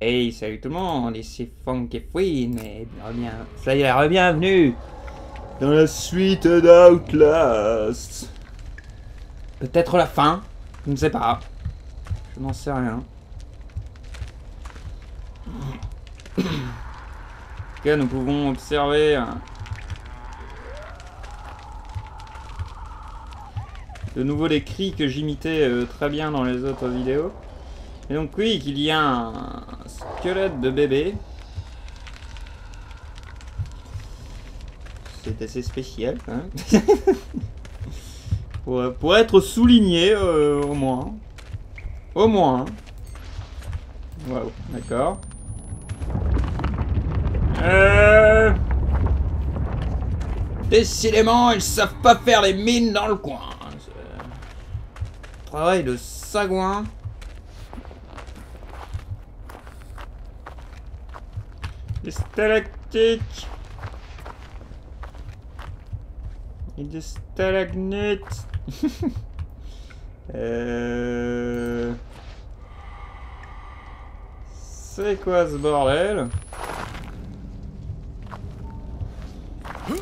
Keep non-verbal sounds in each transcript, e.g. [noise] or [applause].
Hey, salut tout le monde, ici Funky Queen et bien, soyez la bienvenue dans la suite d'Outlast. Peut-être la fin, je ne sais pas. Je n'en sais rien. Cas, nous pouvons observer un- de nouveau des cris que j'imitais euh, très bien dans les autres vidéos. Et donc oui, qu'il y a un squelette de bébé. C'est assez spécial même. [laughs] pour, pour être souligné euh, au moins. Au moins. Waouh, d'accord. Euh... Décidément, ils savent pas faire les mines dans le coin. C'est- Travail de sagouin. Des stalactites. Et des stalagmites. [laughs] euh... C'est quoi ce bordel?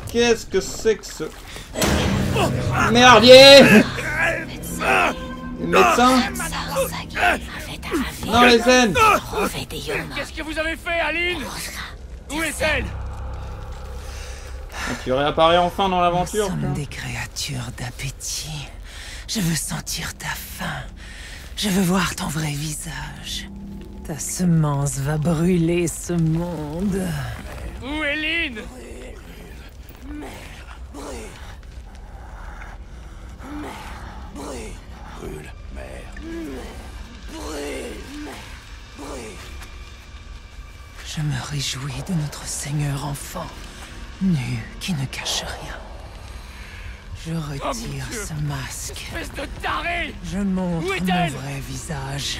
Qu'est-ce que c'est que ce... Merdier? Les médecins Non, les scènes Qu'est-ce que vous avez fait, Aline? Où est-elle Ah, Tu réapparais enfin dans Nous l'aventure sommes toi des créatures d'appétit. Je veux sentir ta faim. Je veux voir ton vrai visage. Ta semence va brûler ce monde. Où est Lynn? Je me réjouis de notre Seigneur enfant, nu, qui ne cache rien. Je retire Dieu. ce masque. Espèce de taré Je montre Où mon vrai visage.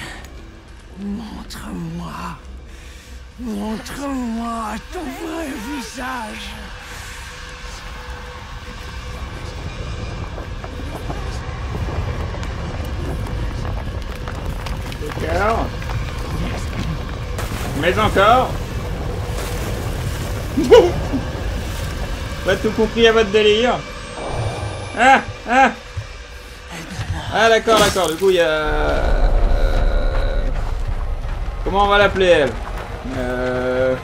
Montre-moi. Montre-moi ton vrai visage. D'accord. Mais encore. Pas tout compris à votre délire. Ah Ah Ah d'accord, d'accord. Du coup, il y a... euh, Comment on va l'appeler, elle? Euh...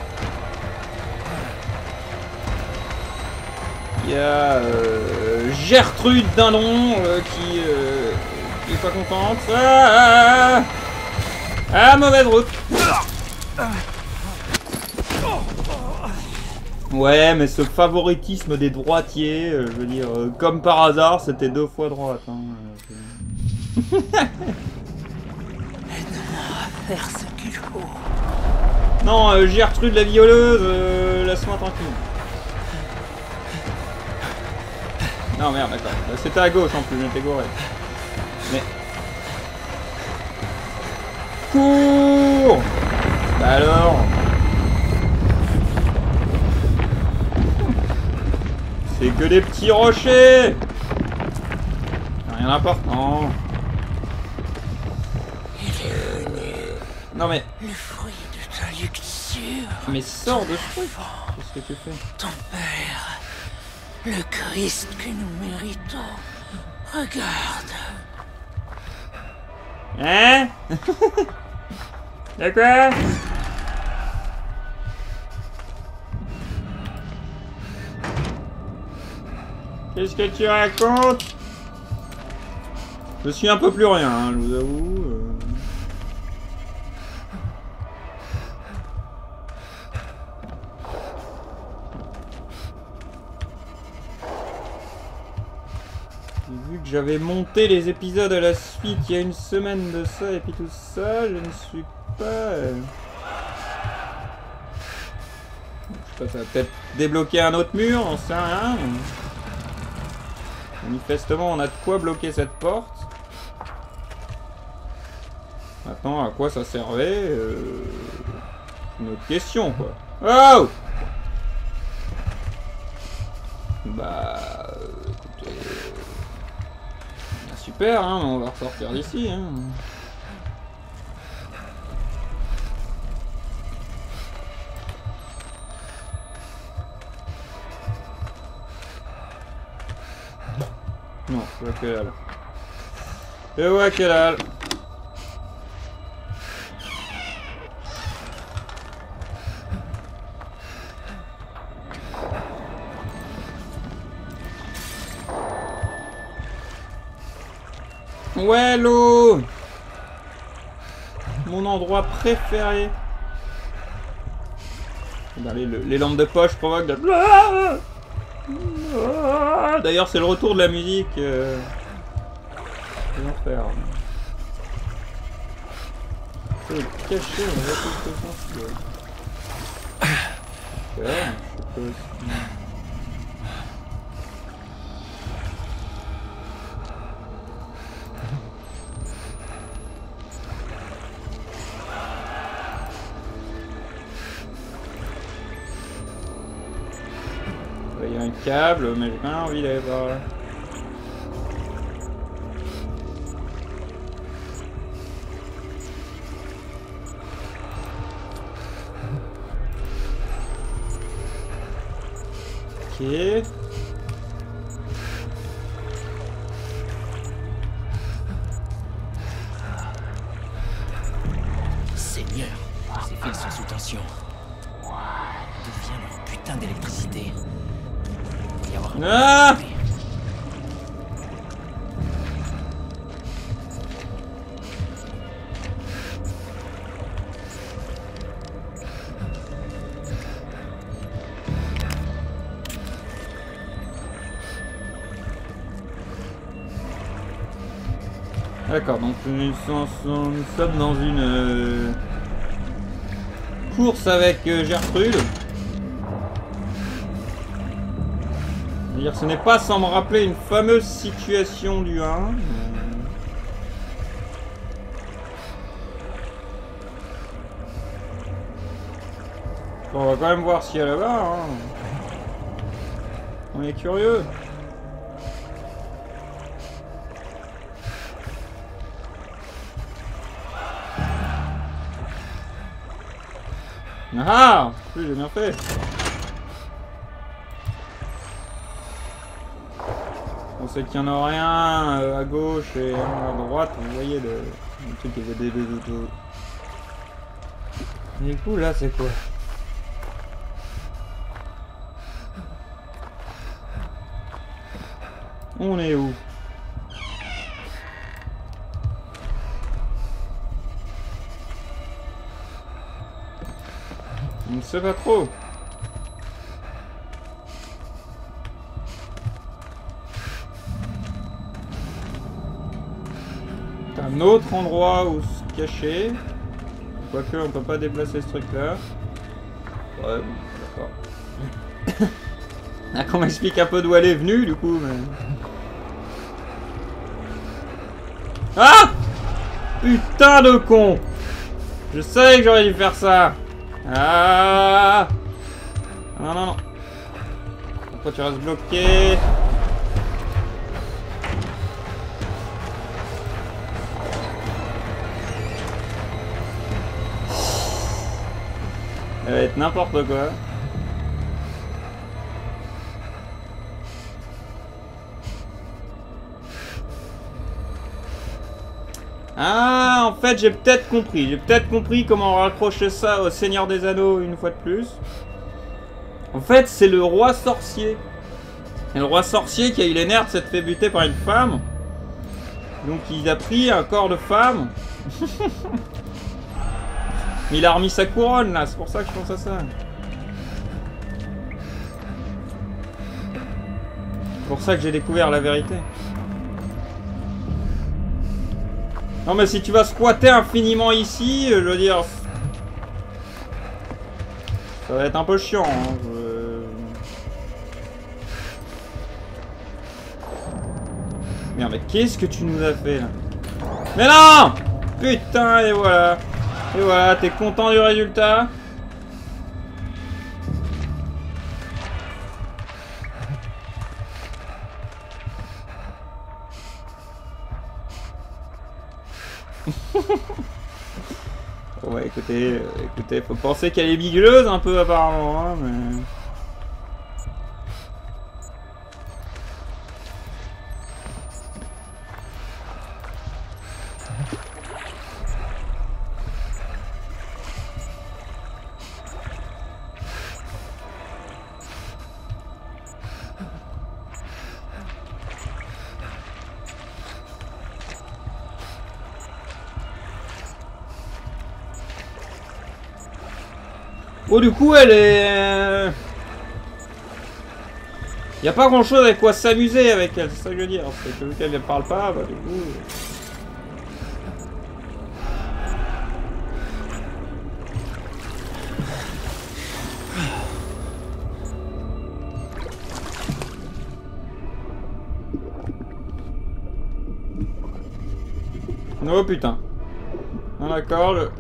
Il y a euh, Gertrude Dindon euh, qui, euh, qui est pas contente. Ah, ah, ah. Ah, mauvaise route. Ouais, mais ce favoritisme des droitiers, euh, je veux dire, euh, comme par hasard, c'était deux fois droite. hein, euh, Faire ce qu'il non, euh, Gertrude la violeuse, laisse-moi tranquille. Non, merde, d'accord. Euh, C'était à gauche en plus, j'étais gouré. Mais... Cours Bah alors C'est que des petits rochers Rien d'important. Non mais... Le fruit de ta luxure. Mais sors de ce truc Qu'est-ce que tu fais? Ton père. Le Christ que nous méritons. Regarde. Hein? [laughs] De Qu'est-ce que tu racontes? Je suis un peu plus rien, hein, je vous avoue. euh. Vu que j'avais monté les épisodes à la suite il y a une semaine de ça et puis tout ça, je ne suis pas... euh, ça va peut-être débloquer un autre mur, on sait rien. Manifestement, on a de quoi bloquer cette porte. Maintenant, à quoi ça servait euh... Une autre question, quoi. Oh Bah... euh, écoutez... bah, super, hein, on va ressortir d'ici. Hein. Je vois que dalle. Ouais, l'eau Mon endroit préféré. Les, les lampes de poche provoquent de... D'ailleurs, c'est le retour de la musique. Euh... C'est caché, on va tout le. D'accord, je sais pas mais j'ai pas envie d'aller par là. Nous sommes, dans une euh, course avec euh, Gertrude. C'est-à-dire, ce n'est pas sans me rappeler une fameuse situation du 1. mais- Bon, on va quand même voir s'il y a là-bas. hein. On est curieux. Ah Oui, j'ai bien fait. On sait qu'il n'y en a rien euh, à gauche et à droite. Vous voyez le, truc qui fait des deux autos. Du coup, là, c'est quoi? On est où? Pas trop. Un autre endroit où se cacher. Quoique, on peut pas déplacer ce truc-là. Ouais, bon, d'accord. Ah, qu'on m'explique un peu d'où elle est venue, du coup, mais... Ah Putain de con Je savais que j'aurais dû faire ça Ah Non, non, non. Pourquoi tu restes bloqué Ça va être n'importe quoi. Ah, en fait, j'ai peut-être compris. J'ai peut-être compris comment raccrocher ça au Seigneur des Anneaux une fois de plus. En fait, c'est le roi sorcier. Le roi sorcier qui a eu les nerfs de s'être fait buter par une femme. Donc il a pris un corps de femme. [laughs] Il a remis sa couronne là, c'est pour ça que je pense à ça. C'est pour ça que j'ai découvert la vérité. Non mais si tu vas squatter infiniment ici, euh, je veux dire... Ça va être un peu chiant. Hein. Merde, mais qu'est-ce que tu nous as fait là Mais non Putain, et voilà. Et voilà, t'es content du résultat? Écoutez, euh, écoutez, faut penser qu'elle est bigueuse un peu apparemment, hein, mais... Oh, du coup, elle est... euh, Y a pas grand chose avec quoi s'amuser avec elle, c'est ça que je veux dire. C'est que vu qu'elle ne parle pas, bah du coup... Oh putain. D'accord, le...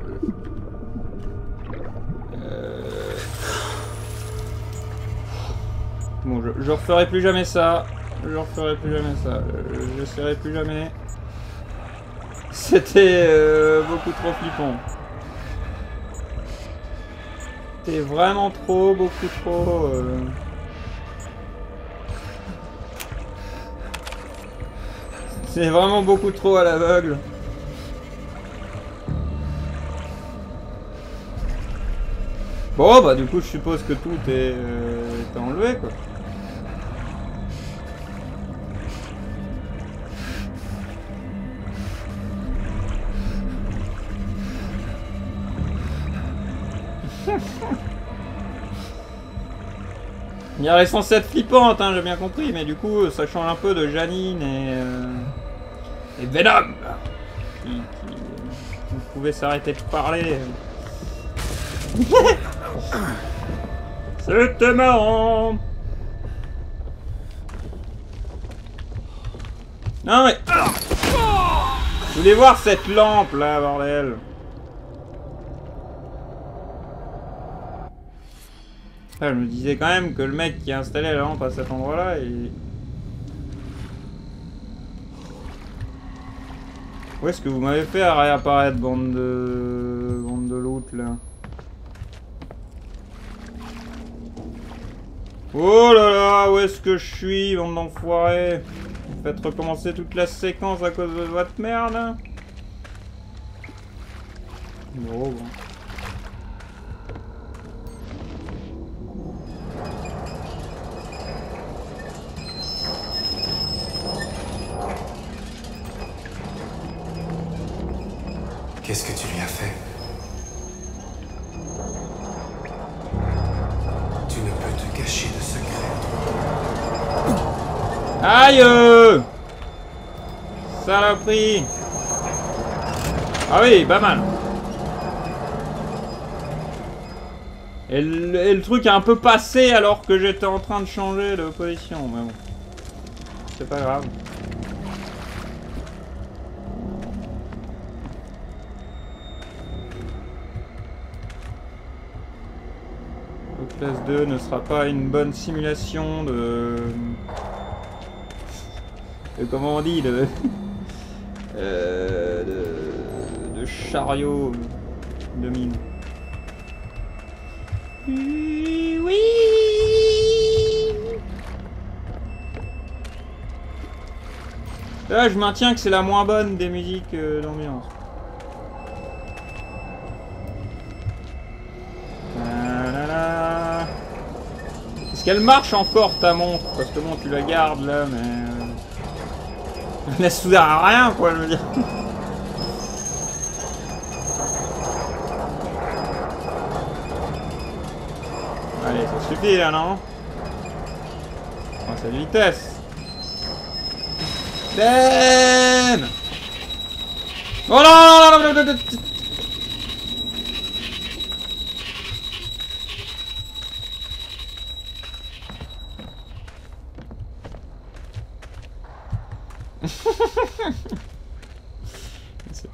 je, je referai plus jamais ça. Je referai plus jamais ça. Euh, J'essaierai plus jamais. C'était euh, beaucoup trop flippant. C'était vraiment trop, beaucoup trop. euh. C'est vraiment beaucoup trop à l'aveugle. Bon, bah du coup, je suppose que tout est, euh, est enlevé, quoi. Il est censé être flippante, hein, j'ai bien compris, mais du coup, ça change un peu de Janine et, euh, et Venom, qui, qui, pouvaient s'arrêter de parler. [laughs] C'était marrant. Non mais... Je voulais voir cette lampe là, bordel? Ah, je me disais quand même que le mec qui a installé la lampe à cet endroit-là, il... Où est-ce que vous m'avez fait réapparaître, bande de... bande de l'autre, là Oh là là, où est-ce que je suis, bande d'enfoirés? Vous faites recommencer toute la séquence à cause de votre merde bon. Aïe euh Saloperie Ah oui, pas mal. Et le, truc a un peu passé alors que j'étais en train de changer de position, mais bon. C'est pas grave. Outlast 2 ne sera pas une bonne simulation de... de comment on dit de... euh, de... de chariot de mine. Oui Là, je maintiens que c'est la moins bonne des musiques euh, d'ambiance. Est-ce qu'elle marche encore ta montre? Parce que bon, tu la gardes là, mais. Euh, Elle ne sert à rien, quoi, je veux dire. Allez, ça suffit là, non Oh, c'est de vitesse. Ben Oh non, non, non, non, non, non, non.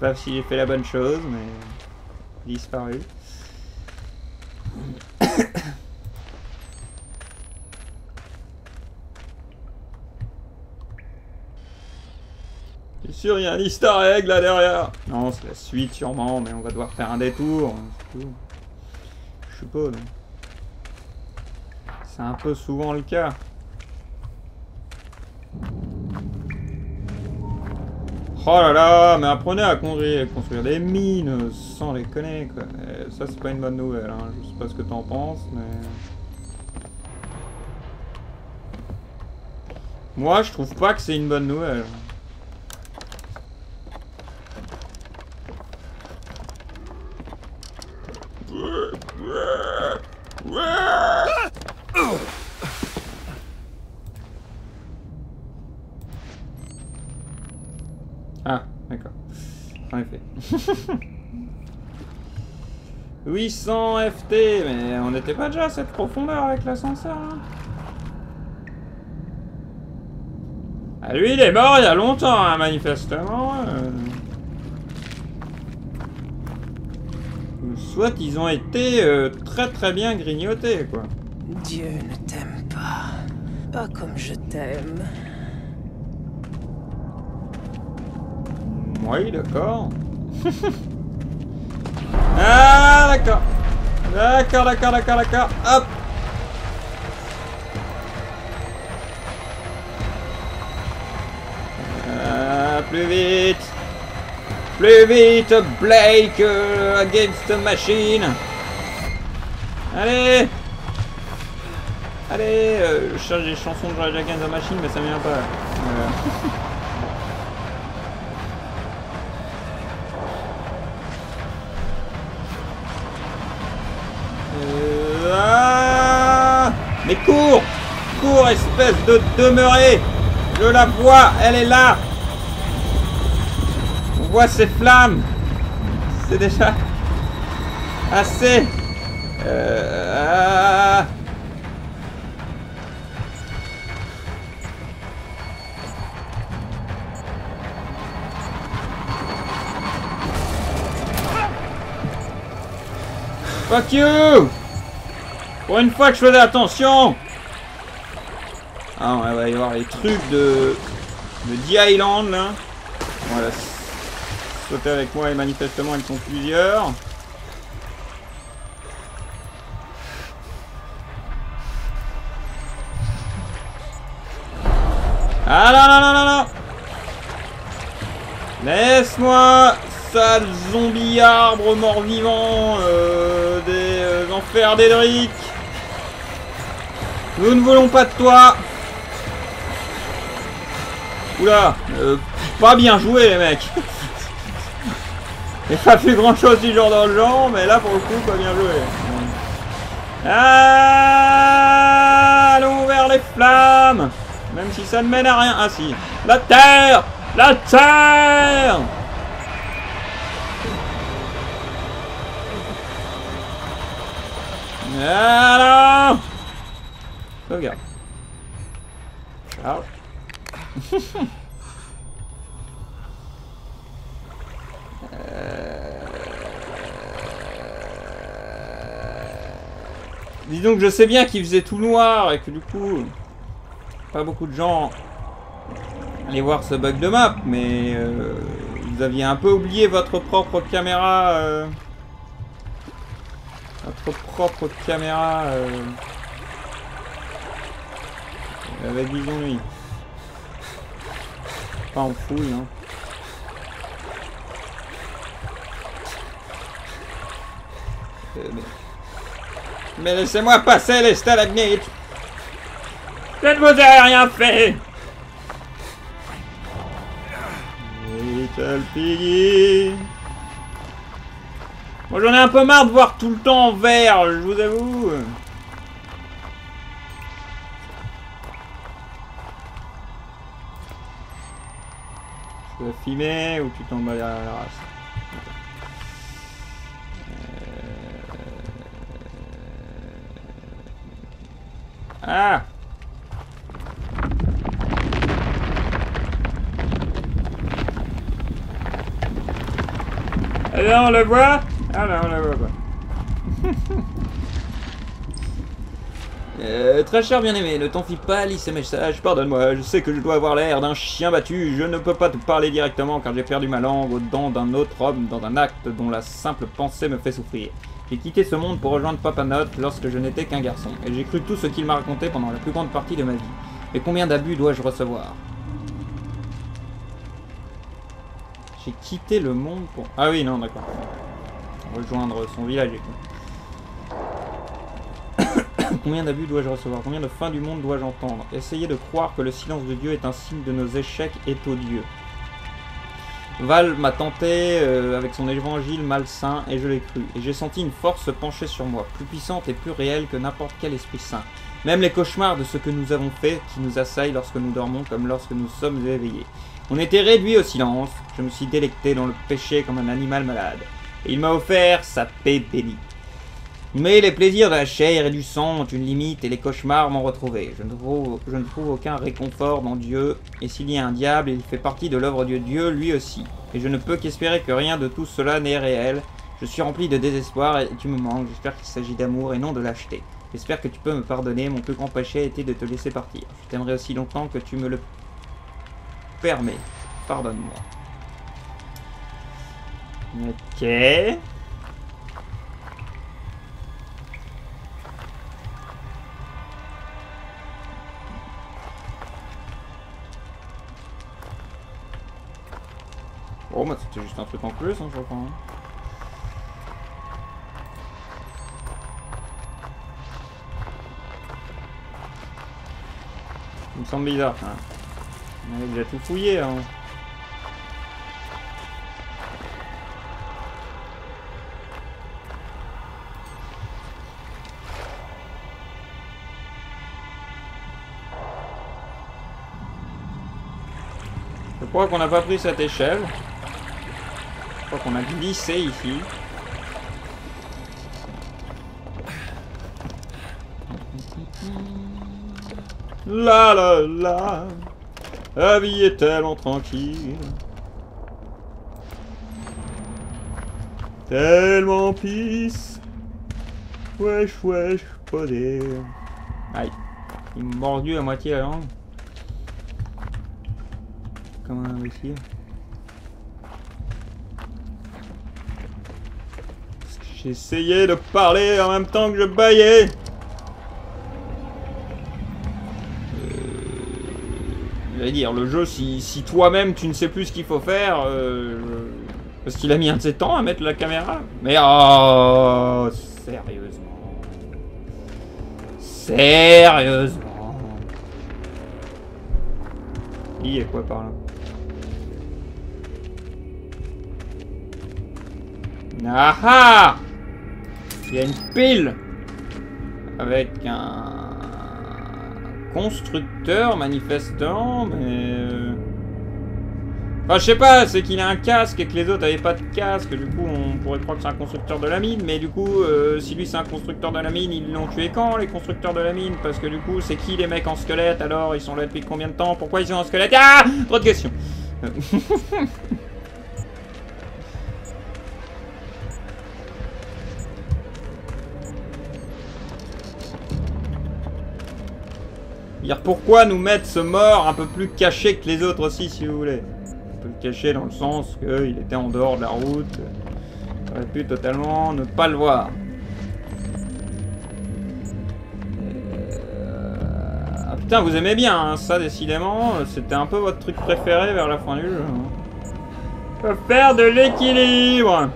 Pas si j'ai fait la bonne chose, mais disparu. [coughs] C'est sûr, il y a un easter egg là derrière? Non, c'est la suite sûrement, mais on va devoir faire un détour. c'est tout. Je suppose. C'est un peu souvent le cas. Oh là là, mais apprenez à construire, des mines sans les connaître quoi. Euh, Ça c'est pas une bonne nouvelle, hein. je sais pas ce que t'en penses, mais... Moi je trouve pas que c'est une bonne nouvelle. 800 FT, mais on n'était pas déjà à cette profondeur avec l'ascenseur là Ah lui il est mort il y a longtemps hein, manifestement. euh. Soit ils ont été euh, très très bien grignotés quoi. Dieu ne t'aime pas. Pas comme je t'aime. Oui d'accord. [laughs] ah d'accord. D'accord d'accord d'accord d'accord. Hop. Ah, plus vite Plus vite Blake euh, against the machine Allez Allez euh, Je cherche des chansons de Rage Against the Machine mais ça vient pas. Euh, [laughs] Mais cours espèce de demeuré. Je la vois, elle est là. On voit ces flammes. C'est déjà... assez Euh. Fuck you Pour une fois que je faisais attention Ah il va y avoir les trucs de... de The Island là. Voilà. Sauter avec moi et manifestement ils sont plusieurs. Ah non non non non non Laisse-moi, sale zombie arbre mort-vivant euh, des euh, enfers d'Edric. Nous ne voulons pas de toi. Oula, euh, pas bien joué les mecs. J'ai pas fait grand chose du genre dans le genre, mais là pour le coup, pas bien joué. Ah, allons vers les flammes Même si ça ne mène à rien. Ah si. La terre La terre Alors? Sauvegarde. Ciao. Dis donc, je sais bien qu'il faisait tout noir et que du coup, pas beaucoup de gens allaient voir ce bug de map, mais euh, vous aviez un peu oublié votre propre caméra. euh, votre propre caméra euh, Pas en fouille, hein. Mais laissez-moi passer les stalagmites. Je ne vous ai rien fait. Little Piggy. Moi j'en ai un peu marre de voir tout le temps en vert, je vous avoue Filmer ou tu tombes à la race Ah Eh bien, on le voit Ah non, on le voit pas. [laughs] Euh, très cher bien-aimé, ne t'en fie pas, lis ces messages, pardonne-moi, je sais que je dois avoir l'air d'un chien battu, je ne peux pas te parler directement car j'ai perdu ma langue aux dents d'un autre homme dans un acte dont la simple pensée me fait souffrir. J'ai quitté ce monde pour rejoindre Papa Note lorsque je n'étais qu'un garçon, et j'ai cru tout ce qu'il m'a raconté pendant la plus grande partie de ma vie. Mais combien d'abus dois-je recevoir? J'ai quitté le monde pour... Ah oui, non, d'accord. Rejoindre son village et tout. Combien d'abus dois-je recevoir? Combien de fins du monde dois-je entendre? Essayer de croire que le silence de Dieu est un signe de nos échecs est odieux. Val m'a tenté euh, avec son évangile malsain et je l'ai cru. Et j'ai senti une force pencher sur moi, plus puissante et plus réelle que n'importe quel esprit saint. Même les cauchemars de ce que nous avons fait qui nous assaillent lorsque nous dormons comme lorsque nous sommes éveillés. On était réduit au silence. Je me suis délecté dans le péché comme un animal malade. Et il m'a offert sa paix bénie. Mais les plaisirs de la chair et du sang ont une limite et les cauchemars m'ont retrouvé. Je ne, trouve, aucun réconfort dans Dieu, et s'il y a un diable, il fait partie de l'œuvre de Dieu lui aussi. Et je ne peux qu'espérer que rien de tout cela n'est réel. Je suis rempli de désespoir et tu me manques. J'espère qu'il s'agit d'amour et non de lâcheté. J'espère que tu peux me pardonner. Mon plus grand péché a été de te laisser partir. Je t'aimerai aussi longtemps que tu me le permets. Pardonne-moi. Ok. Oh, bah c'était juste un truc en plus, hein, je crois. hein. Il me semble bizarre, même. On avait déjà tout fouillé, hein. Je crois qu'on n'a pas pris cette échelle. Qu'on a glissé ici. La la la La vie est tellement tranquille? Tellement peace. Wesh wesh, dire. Aïe. Il m'a mordu à moitié la langue. Comme un imbécile. J'essayais de parler en même temps que je baillais. J'allais dire, le jeu, si, toi-même tu ne sais plus ce qu'il faut faire, euh, parce qu'il a mis un de ses temps à mettre la caméra. Mais oh, sérieusement. Sérieusement. Il y a quoi par là? Ah ah Il y a une pile avec un constructeur manifestant, mais... euh, Enfin, je sais pas, c'est qu'il a un casque et que les autres avaient pas de casque, du coup on pourrait croire que c'est un constructeur de la mine, mais du coup, euh, si lui c'est un constructeur de la mine, ils l'ont tué quand, les constructeurs de la mine? Parce que du coup, c'est qui les mecs en squelette? Alors Ils sont là depuis combien de temps? Pourquoi ils sont en squelette? Ah! Trop de questions [laughs] [laughs] Dire pourquoi nous mettre ce mort un peu plus caché que les autres aussi, si vous voulez. On peut le cacher dans le sens qu'il était en dehors de la route. On aurait pu totalement ne pas le voir. Euh, Ah putain, vous aimez bien hein, ça, décidément. C'était un peu votre truc préféré vers la fin du jeu. hein. Faut faire de l'équilibre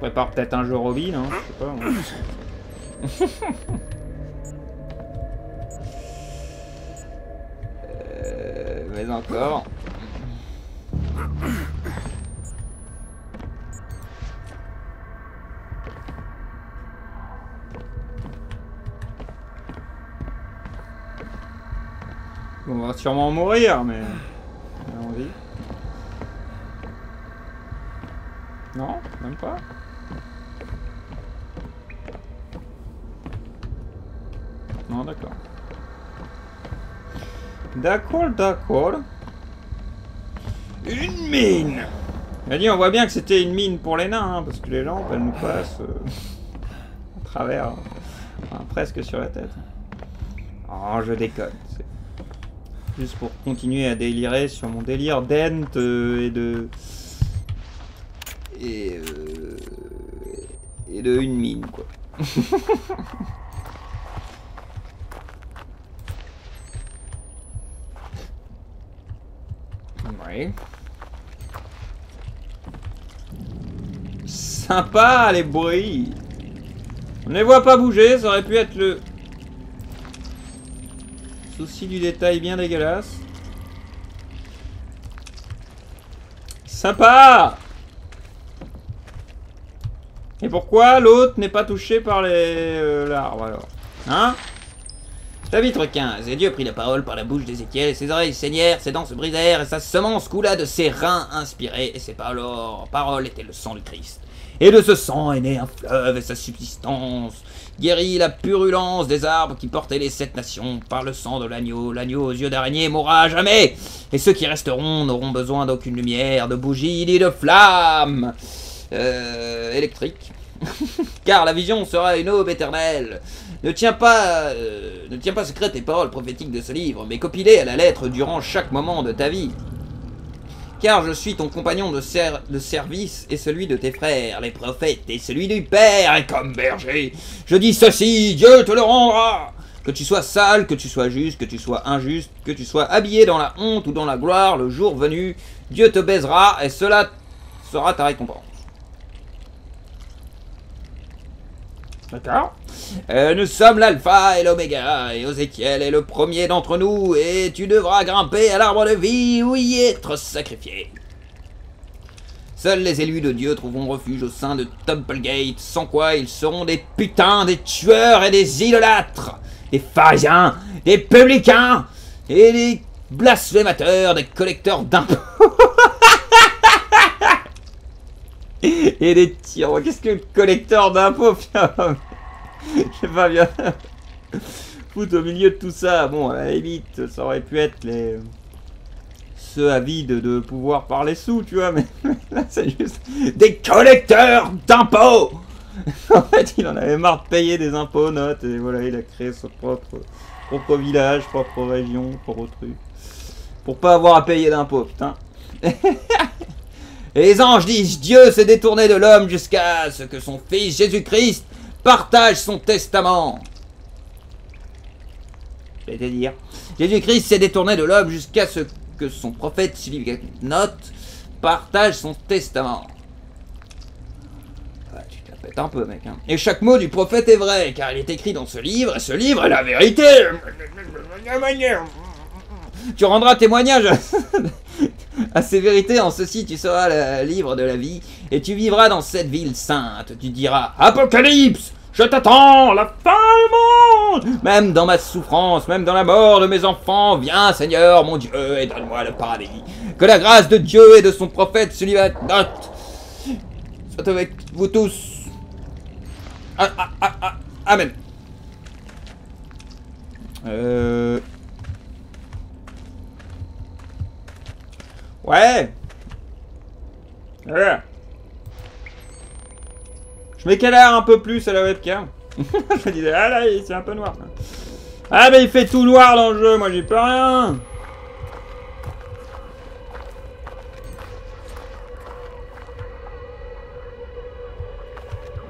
prépare peut-être un jeu Robin, hein, je sais pas. moi. Euh, mais encore. On va sûrement mourir, mais... Allons-y. Non Même pas D'accord. D'accord, d'accord. Une mine dit, on voit bien que c'était une mine pour les nains, hein, parce que les lampes, elles nous passent euh, [laughs] à travers, enfin, presque sur la tête. Oh, je déconne. Juste pour continuer à délirer sur mon délire d'ent euh, et de... Et... euh, Et de une mine, quoi. [laughs] Sympa les bruits. On ne les voit pas bouger, ça aurait pu être le souci du détail bien dégueulasse. Sympa Et pourquoi l'autre n'est pas touché par les euh, l'arbre alors? Hein? Chapitre 15. Et Dieu prit la parole par la bouche d'Ézéchiel, et ses oreilles saignèrent, ses dents se brisèrent, et sa semence coula de ses reins inspirés, et ses paroles, paroles étaient le sang du Christ. Et de ce sang est né un fleuve, et sa subsistance guérit la purulence des arbres qui portaient les sept nations par le sang de l'agneau. L'agneau aux yeux d'araignée mourra jamais, et ceux qui resteront n'auront besoin d'aucune lumière, de bougies ni de flammes euh, électriques. [laughs] Car la vision sera une aube éternelle. Ne tiens pas, euh, ne tiens pas secrète les paroles prophétiques de ce livre, mais copie-les à la lettre durant chaque moment de ta vie. Car je suis ton compagnon de, ser- de service et celui de tes frères, les prophètes, et celui du Père, et comme berger, je dis ceci, Dieu te le rendra. Que tu sois sale, que tu sois juste, que tu sois injuste, que tu sois habillé dans la honte ou dans la gloire, le jour venu, Dieu te baisera, et cela sera ta récompense. D'accord Euh, Nous sommes l'alpha et l'oméga, et Ézéchiel est le premier d'entre nous, et tu devras grimper à l'arbre de vie ou y être sacrifié. Seuls les élus de Dieu trouveront refuge au sein de Templegate, sans quoi ils seront des putains, des tueurs et des idolâtres, des pharisiens, des publicains, et des blasphémateurs, des collecteurs d'impôts. [laughs] et des tyrans. Qu'est-ce que le collecteur d'impôts sais [laughs] pas bien. Foutre au milieu de tout ça. Bon, à la limite, ça aurait pu être les. Ceux avides de pouvoir parler sous, tu vois, mais là c'est juste des collecteurs d'impôts [laughs] En fait, il en avait marre de payer des impôts, notes, et voilà, il a créé son propre, propre village, propre région, propre truc. Pour pas avoir à payer d'impôts, putain. [laughs] Et les anges disent Dieu s'est détourné de l'homme jusqu'à ce que son fils Jésus-Christ partage son testament. C'est-à-dire, Jésus-Christ s'est détourné de l'homme jusqu'à ce que son prophète Sylvie note partage son testament. Ouais, tu te un peu, mec. hein. Et chaque mot du prophète est vrai, car il est écrit dans ce livre, et ce livre est la vérité. Tu rendras témoignage [laughs] [laughs] à ces vérités, en ceci tu seras le livre de la vie, et tu vivras dans cette ville sainte. Tu diras Apocalypse, je t'attends, la fin du monde Même dans ma souffrance, même dans la mort de mes enfants, viens Seigneur mon Dieu, et donne-moi le paradis. Que la grâce de Dieu et de son prophète Sullivan note soit avec vous tous. Ah, ah, ah, amen. Euh... Ouais. Je m'éclaire un peu plus à la webcam. [laughs] je me disais, ah là, c'est un peu noir. Ah mais il fait tout noir dans le jeu, moi j'y peux rien.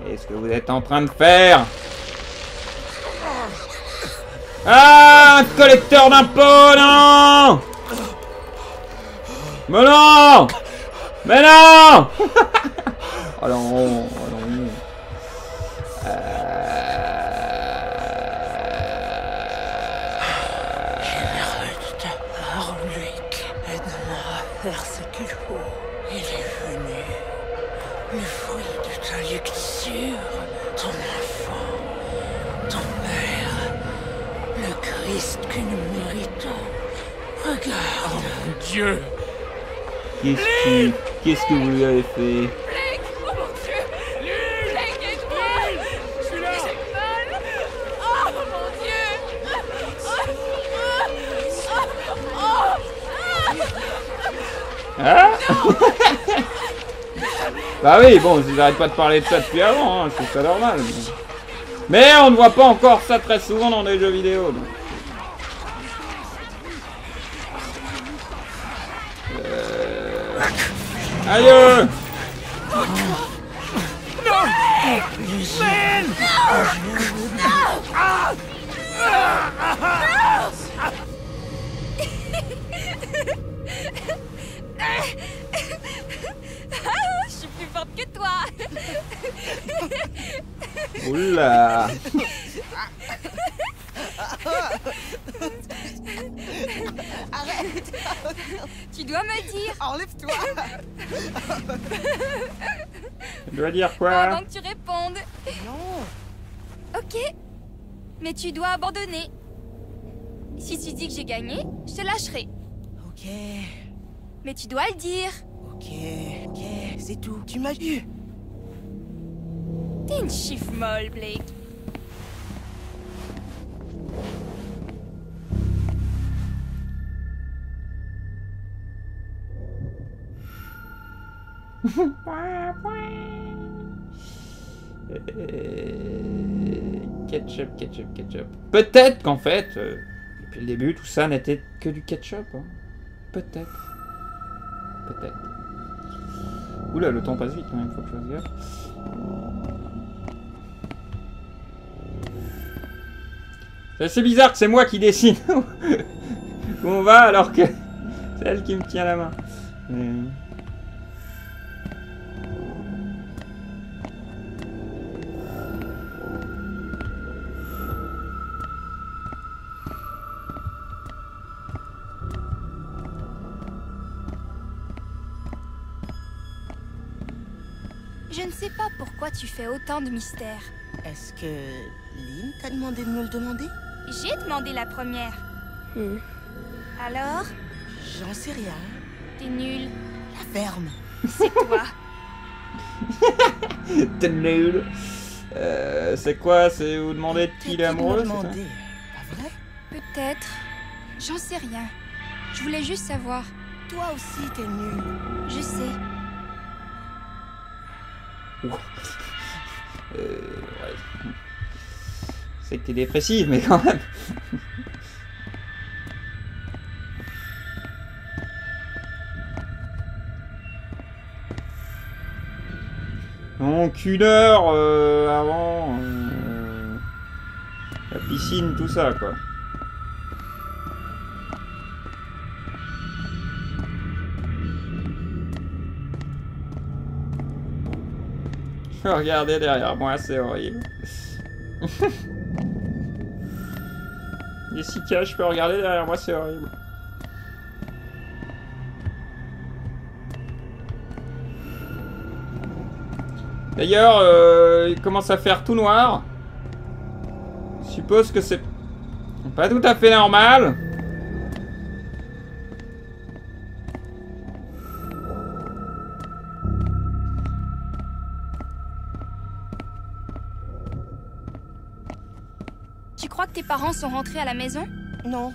Qu'est-ce que vous êtes en train de faire? Ah, un collecteur d'impôts, non Mais non Mais non Oh oh aide-moi à faire ce qu'il faut. Il est venu. Le fruit de ta lecture. Ton enfant. Ton père. Le Christ que nous méritons. Regarde. Dieu Qu'est-ce que vous lui avez fait Oh Oh Hein [laughs] Bah oui, bon, ils arrêtent pas de parler de ça depuis avant, hein, c'est ça normal. Mais... on ne voit pas encore ça très souvent dans des jeux vidéo. donc. Aïe Je suis plus forte que toi. Oula [laughs] Tu dois me dire Enlève-toi Je dois dire quoi que tu répondes Non Ok Mais tu dois abandonner Si tu dis que j'ai gagné, je te lâcherai. Ok, Mais tu dois le dire. ok, ok, c'est tout. Tu m'as eu. T'es une chiffre molle, Blake. Euh, Ketchup, ketchup, ketchup. Peut-être qu'en fait, euh, depuis le début, tout ça n'était que du ketchup. hein. Peut-être. Peut-être. Oula, le temps passe vite quand même, faut que je fasse. C'est assez bizarre que c'est moi qui décide [laughs] où on va alors que c'est elle qui me tient la main. Mais- pourquoi tu fais autant de mystères. Est-ce que Lynn t'a demandé de me le demander? J'ai demandé la première. Alors? J'en sais rien. T'es nul. La ferme. C'est toi. [laughs] T'es nul. Euh, c'est quoi? C'est vous demander de qui il est amoureux. Pas vrai? Peut-être. J'en sais rien. Je voulais juste savoir. Toi aussi, t'es nul. Je sais. Euh. C'est que t'es dépressive, mais quand même. Donc une heure euh, avant euh, la piscine, tout ça quoi. Regardez derrière moi, c'est horrible. Jessica, je peux regarder derrière moi, c'est horrible. D'ailleurs, euh, il commence à faire tout noir. Je suppose que c'est pas tout à fait normal. Crois que tes parents sont rentrés à la maison Non.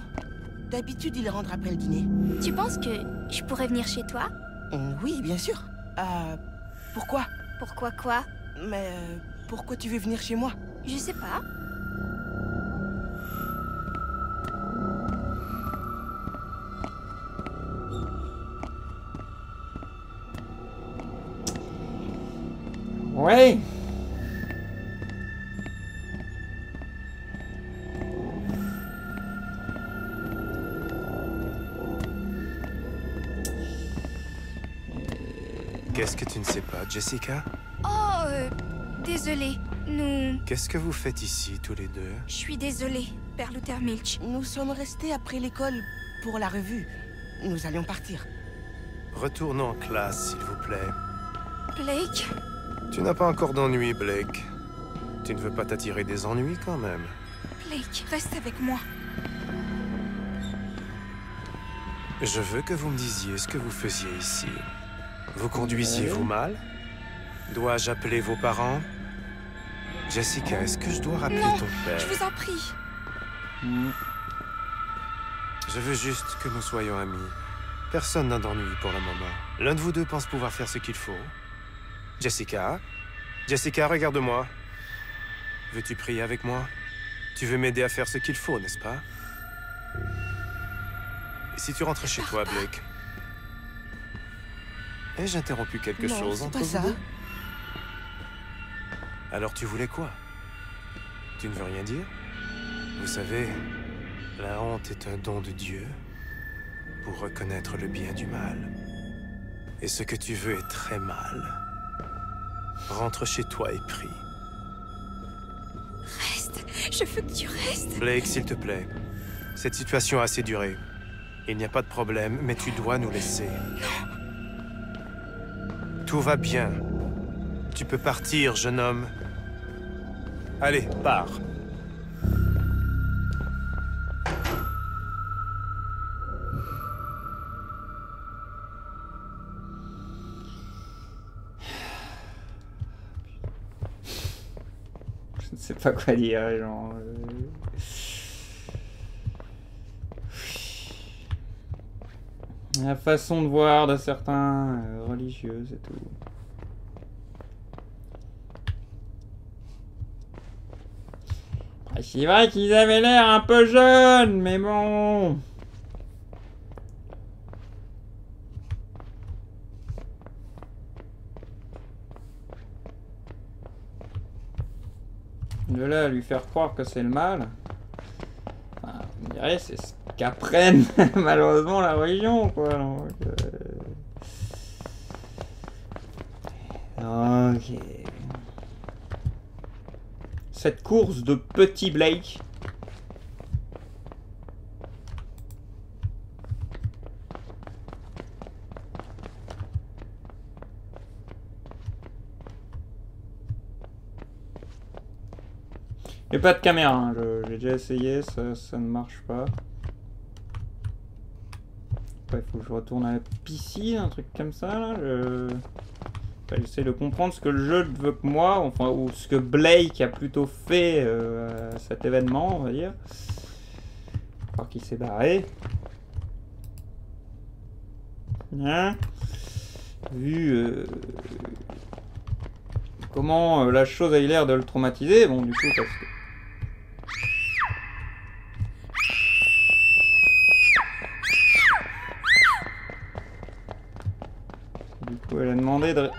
D'habitude, il rentre après le dîner. Tu penses que je pourrais venir chez toi Hum, Oui, bien sûr. Euh, pourquoi Pourquoi quoi Mais euh, pourquoi tu veux venir chez moi Je sais pas. Ouais. Jessica Oh, euh, désolé. Nous... Qu'est-ce que vous faites ici, tous les deux? Je suis désolée, Père Luther Milch. Nous sommes restés après l'école pour la revue. Nous allions partir. Retournons en classe, s'il vous plaît. Blake? Tu n'as pas encore d'ennui, Blake. Tu ne veux pas t'attirer des ennuis quand même Blake, reste avec moi. Je veux que vous me disiez ce que vous faisiez ici. Vous conduisiez-vous mal? Dois-je appeler vos parents? Jessica, est-ce que je dois rappeler Non, ton père? Je vous en prie. Hmm. Je veux juste que nous soyons amis. Personne n'a d'ennui pour le moment. L'un de vous deux pense pouvoir faire ce qu'il faut. Jessica? Jessica, regarde-moi. Veux-tu prier avec moi? Tu veux m'aider à faire ce qu'il faut, n'est-ce pas? Et si tu rentres chez toi, Blake? Ai-je interrompu quelque non, chose entre pas vous ça. deux? Alors tu voulais quoi? Tu ne veux rien dire? Vous savez, la honte est un don de Dieu pour reconnaître le bien du mal. Et ce que tu veux est très mal. Rentre chez toi et prie. Reste. Je veux que tu restes. Blake, s'il te plaît. Cette situation a assez duré. Il n'y a pas de problème, mais tu dois nous laisser. Tout va bien. Tu peux partir, jeune homme. Allez, pars. Je ne sais pas quoi dire, genre... Euh. La façon de voir de certains euh, religieux, c'est tout. C'est vrai qu'ils avaient l'air un peu jeunes, mais bon. De là à lui faire croire que c'est le mal. On dirait c'est ce qu'apprennent [laughs] malheureusement la religion, quoi. euh. Ok. Cette course de petit Blake. Il n'y a pas de caméra, hein, j'ai déjà essayé, ça, ça ne marche pas. Il faut que je retourne à la piscine, un truc comme ça là. Enfin, J'essaie de comprendre ce que le jeu veut que moi, enfin, ou ce que Blake a plutôt fait euh, à cet événement, on va dire. Crois qu'il s'est barré. Hein? Vu euh, comment euh, la chose a eu l'air de le traumatiser, bon, du coup, parce que. Du coup, elle a demandé de.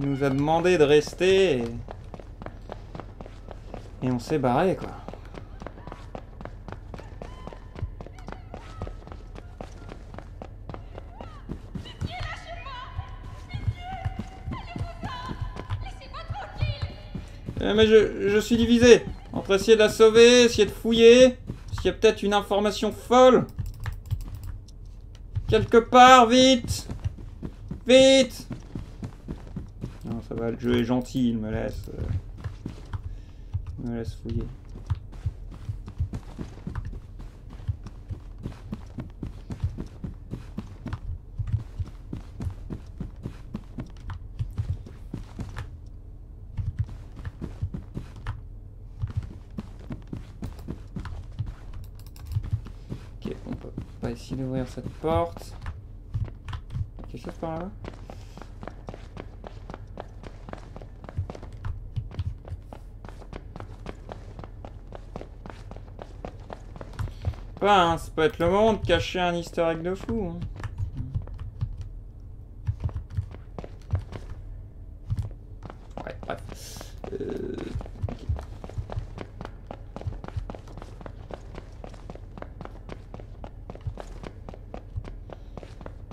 Elle nous a demandé de rester. Et, et on s'est barré, quoi. Euh, mais je, je suis divisé entre essayer de la sauver, essayer de fouiller, s'il y a peut-être une information folle. Quelque part, vite Vite ça va, le jeu est gentil, il me laisse... euh, il me laisse fouiller. Ok, on peut pas essayer d'ouvrir cette porte. Quelque chose par là? Pas, hein, ça peut être le moment de cacher un easter egg de fou. hein. Ouais, bref. Euh.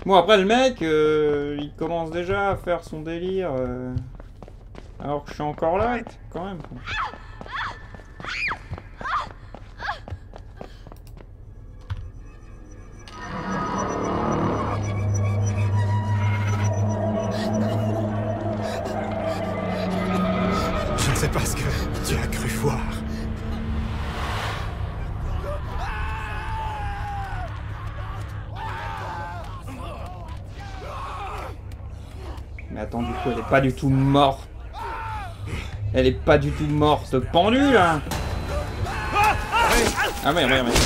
Bon, après, le mec, euh, il commence déjà à faire son délire. euh, alors que je suis encore là, quand même. Elle est pas du tout morte. Elle est pas du tout morte pendue, là Ah merde, merde, merde.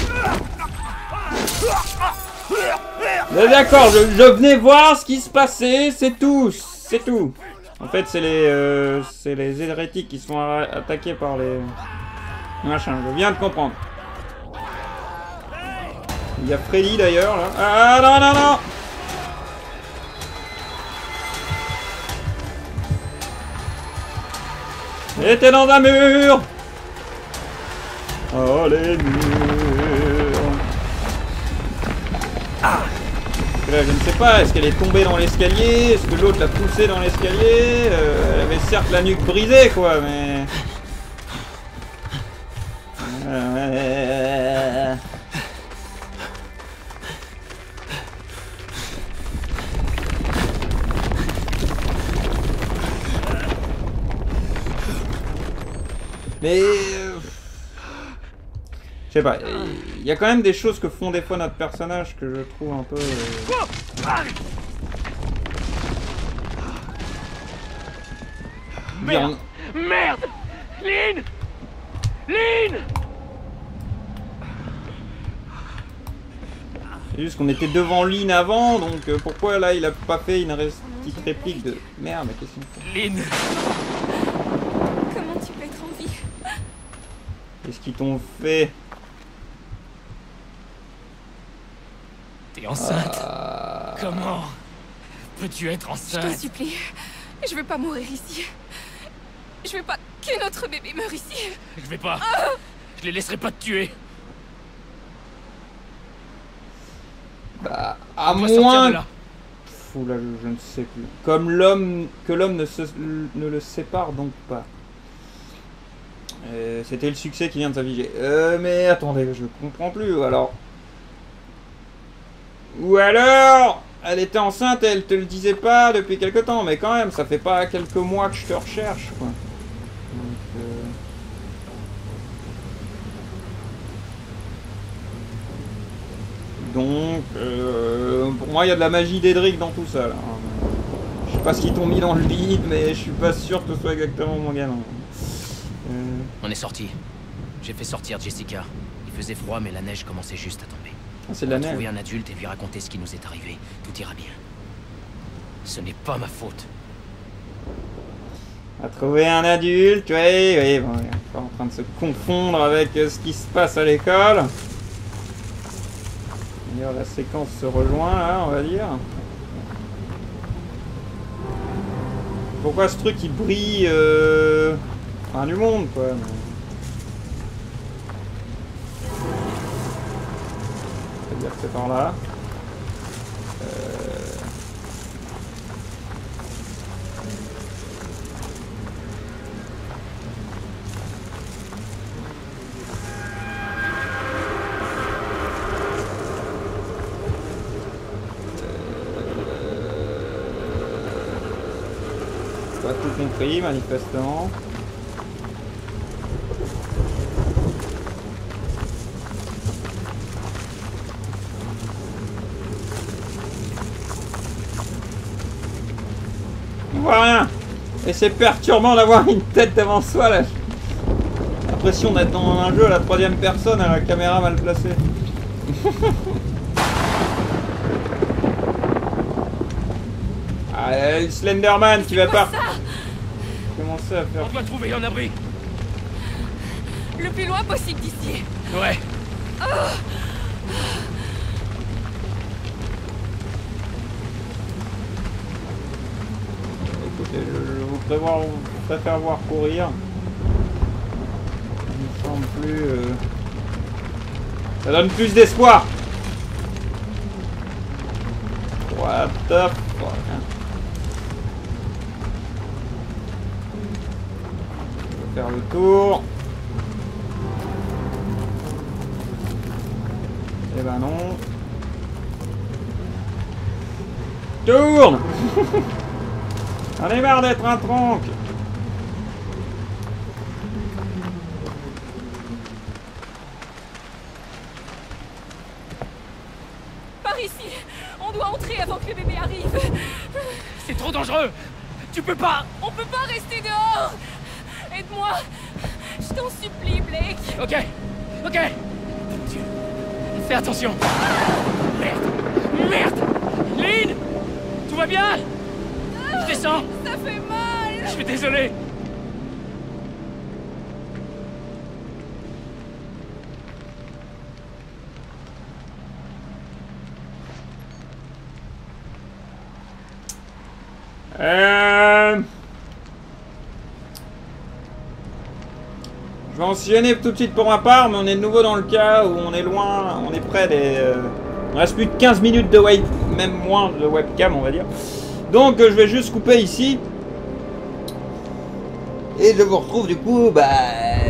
Mais D'accord, je, je venais voir ce qui se passait, c'est tout, c'est tout. En fait, c'est les, euh, c'est les hérétiques qui sont attaqués par les machins. Je viens de comprendre. Il y a Freddy d'ailleurs là. Ah non non non Il était dans un mur. Oh les murs. Ah. Là, je ne sais pas, est-ce qu'elle est tombée dans l'escalier? Est-ce que l'autre l'a poussée dans l'escalier? Euh, Elle avait certes la nuque brisée, quoi, mais... Mais... euh, Je sais pas, il y a quand même des choses que font des fois notre personnage que je trouve un peu... euh, Merde. Merde. Lynn. Lynn. C'est juste qu'on était devant Lynn avant, donc euh, pourquoi là il a pas fait une petite réplique de merde, mais qu'est-ce qu'il fait? Lynn Comment tu peux être en vie Fait T'es enceinte Ah, Comment peux-tu être Je t'en enceinte supplie. Je veux pas mourir ici. Je veux pas que notre bébé meure ici. Je vais pas. Je les laisserai pas te tuer. Bah, à moins de là. Fou là, je, je ne sais plus. Comme l'homme, que l'homme ne, se- ne le sépare donc pas. Euh, C'était le succès qui vient de s'afficher. Euh, mais attendez, je comprends plus. Alors, ou alors, elle était enceinte, elle te le disait pas depuis quelque temps, mais quand même, ça fait pas quelques mois que je te recherche, quoi. Donc, euh, Donc, euh, pour moi, il y a de la magie d'Edric dans tout ça. Là. Je sais pas ce qu'ils t'ont mis dans le vide, mais je suis pas sûr que ce soit exactement mon gamin. On est sorti. J'ai fait sortir Jessica. Il faisait froid, mais la neige commençait juste à tomber. ah, c'est de la trouver un adulte et lui raconter ce qui nous est arrivé. Tout ira bien. Ce n'est pas ma faute. À trouver un adulte, oui, oui, bon, on est encore en train de se confondre avec euh, ce qui se passe à l'école. D'ailleurs, la séquence se rejoint là, on va dire. Pourquoi ce truc il brille euh... Enfin, du monde quoi. mais- C'est-à-dire que c'est par là. Euh, Pas tout compris, manifestement. On voit rien. Et c'est perturbant d'avoir une tête devant soi là. J'ai l'impression d'être dans un jeu à la troisième personne à la caméra mal placée. [laughs] Ah, le Slenderman qui va pas commencer à faire On doit trouver un abri Le plus loin possible d'ici. Ouais Écoutez, je préfère voir courir. Ça me semble plus. euh, Ça donne plus d'espoir. What hein. Faire le tour. Eh ben non. Tourne [laughs] J'en ai marre d'être un tronc Par ici. On doit entrer avant que le bébé arrive. C'est trop dangereux Tu peux pas On peut pas rester dehors. Aide-moi. Je t'en supplie, Blake. Ok Ok Dieu. Fais attention Merde Merde Lynn Tout va bien? Descends Ça fait mal. Je suis désolé Euh... Je vais enchaîner tout de suite pour ma part, mais on est de nouveau dans le cas où on est loin, on est près des... euh, Il reste plus de 15 minutes de web, même moins de webcam on va dire. Donc euh, je vais juste couper ici. Et je vous retrouve du coup bah,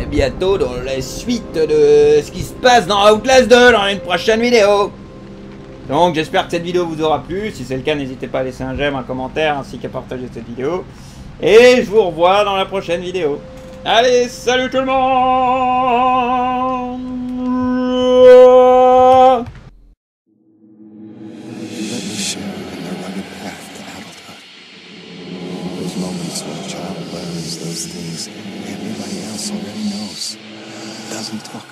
bientôt dans la suite de ce qui se passe dans Outlast 2 dans une prochaine vidéo. Donc j'espère que cette vidéo vous aura plu. Si c'est le cas, n'hésitez pas à laisser un j'aime, un commentaire ainsi qu'à partager cette vidéo. Et je vous revois dans la prochaine vidéo. Allez, salut tout le monde 2003.